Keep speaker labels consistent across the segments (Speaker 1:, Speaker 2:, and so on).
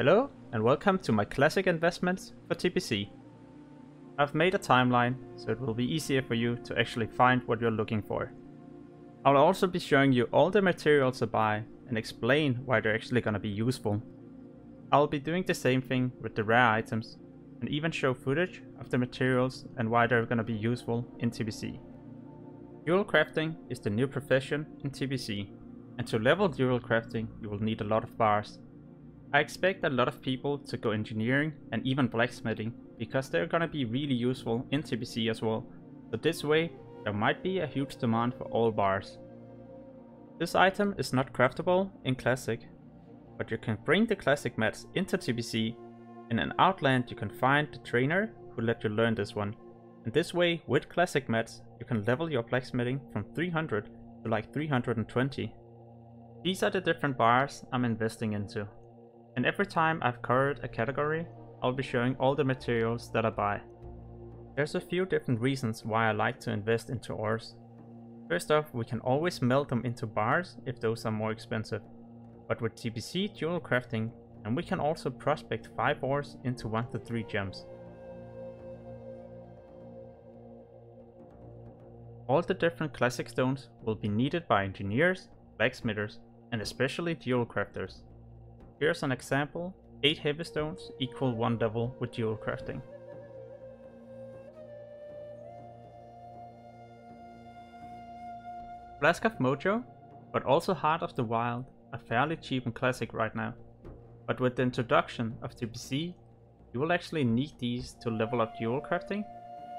Speaker 1: Hello and welcome to my classic investments for TBC. I've made a timeline so it will be easier for you to actually find what you're looking for. I'll also be showing you all the materials I buy and explain why they're actually gonna be useful. I'll be doing the same thing with the rare items and even show footage of the materials and why they're gonna be useful in TBC. Jewelcrafting is the new profession in TBC and to level jewelcrafting you will need a lot of bars. I expect a lot of people to go engineering and even blacksmithing because they're gonna be really useful in TBC as well, so this way there might be a huge demand for all bars. This item is not craftable in Classic, but you can bring the Classic mats into TBC. In an Outland you can find the trainer who let you learn this one. And this way, with Classic mats, you can level your blacksmithing from 300 to like 320. These are the different bars I'm investing into. And every time I've covered a category, I'll be showing all the materials that I buy. There's a few different reasons why I like to invest into ores. First off, we can always melt them into bars if those are more expensive. But with TBC jewelcrafting, and we can also prospect 5 ores into 1 to 3 gems. All the different classic stones will be needed by engineers, blacksmithers, and especially jewelcrafters. Here's an example, 8 heavy stones equal 1 level with jewelcrafting. Flask of Mojo, but also Heart of the Wild are fairly cheap and classic right now. But with the introduction of TBC, you will actually need these to level up jewelcrafting,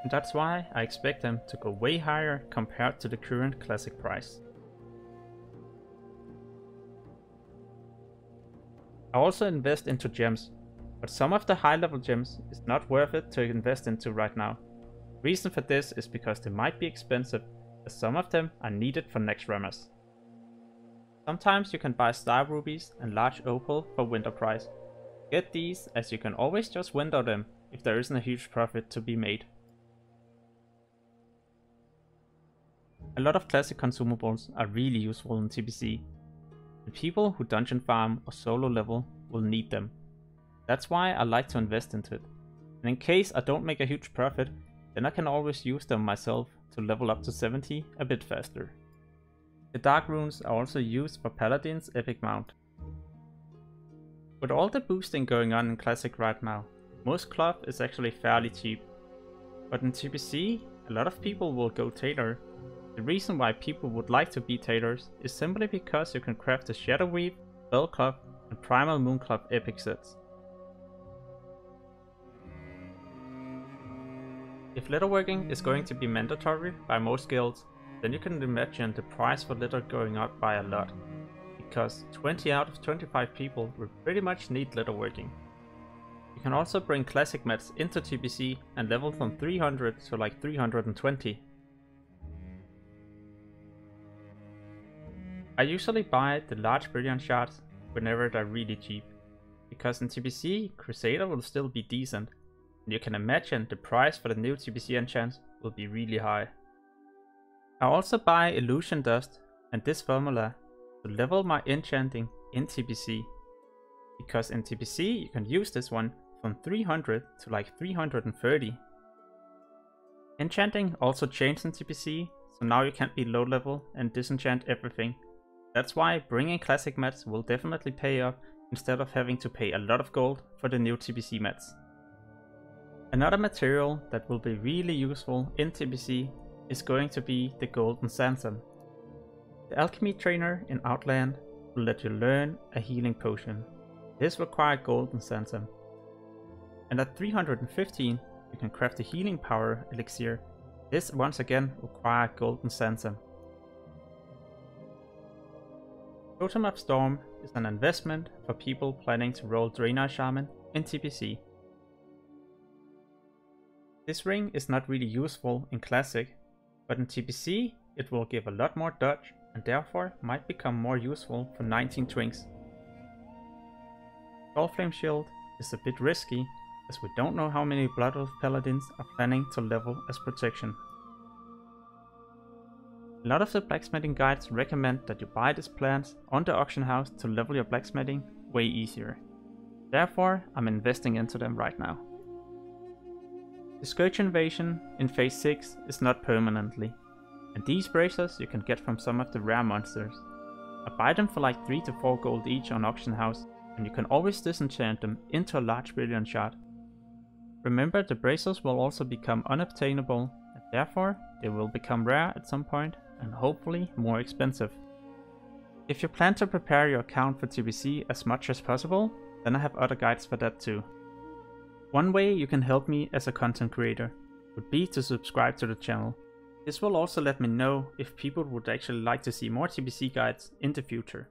Speaker 1: and that's why I expect them to go way higher compared to the current classic price. I also invest into gems, but some of the high level gems is not worth it to invest into right now. Reason for this is because they might be expensive, as some of them are needed for next runners. Sometimes you can buy star rubies and large opal for winter price. Get these as you can always just window them if there isn't a huge profit to be made. A lot of classic consumables are really useful in TBC, the people who dungeon farm or solo level will need them. That's why I like to invest into it. And in case I don't make a huge profit, then I can always use them myself to level up to 70 a bit faster. The dark runes are also used for Paladin's epic mount. With all the boosting going on in Classic right now, most cloth is actually fairly cheap. But in TBC, a lot of people will go tailor the reason why people would like to be tailors is simply because you can craft the Shadow Weave, Spellcloth, and Primal Mooncloth epic sets. If leatherworking is going to be mandatory by most guilds, then you can imagine the price for leather going up by a lot, because 20 out of 25 people will pretty much need leatherworking. You can also bring classic mats into TBC and level from 300 to like 320 I usually buy the large brilliant shards whenever they're really cheap, because in TBC, Crusader will still be decent, and you can imagine the price for the new TBC enchants will be really high. I also buy Illusion Dust and this formula to level my enchanting in TBC, because in TBC you can use this one from 300 to like 330. Enchanting also changed in TBC, so now you can't be low level and disenchant everything that's why bringing classic mats will definitely pay off instead of having to pay a lot of gold for the new TBC mats. Another material that will be really useful in TBC is going to be the Golden Sansam. The alchemy trainer in Outland will let you learn a healing potion. This requires Golden Sansam. And at 315 you can craft a healing power elixir. This once again requires Golden Sansam. Totem of Storm is an investment for people planning to roll Draenei Shaman in TBC. This ring is not really useful in Classic, but in TBC it will give a lot more dodge and therefore might become more useful for 19 twinks. Flame Shield is a bit risky as we don't know how many Blood Elf Paladins are planning to level as protection. A lot of the blacksmithing guides recommend that you buy these plants on the auction house to level your blacksmithing way easier. Therefore, I'm investing into them right now. The Scourge Invasion in Phase 6 is not permanently, and these bracers you can get from some of the rare monsters. I buy them for like 3 to 4 gold each on Auction House, and you can always disenchant them into a large brilliant shard. Remember the bracers will also become unobtainable, and therefore they will become rare at some point and hopefully more expensive. If you plan to prepare your account for TBC as much as possible, then I have other guides for that too. One way you can help me as a content creator would be to subscribe to the channel. This will also let me know if people would actually like to see more TBC guides in the future.